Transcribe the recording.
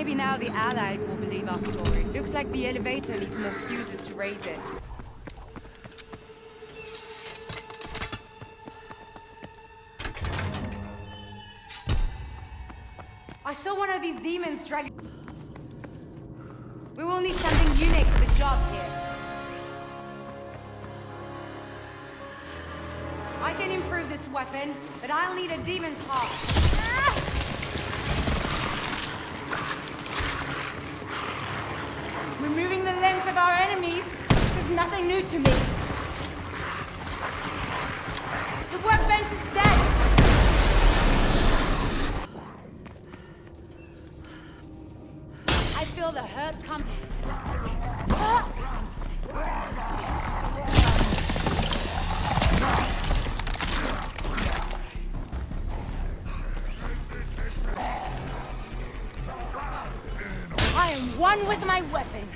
Maybe now the Allies will believe our story. Looks like the elevator needs more fuses to raise it. I saw one of these demons drag... We will need something unique for the job here. I can improve this weapon, but I'll need a demon's heart. Ah! Removing the lens of our enemies, this is nothing new to me. The workbench is dead! I feel the hurt come... Ah! I am one with my weapon.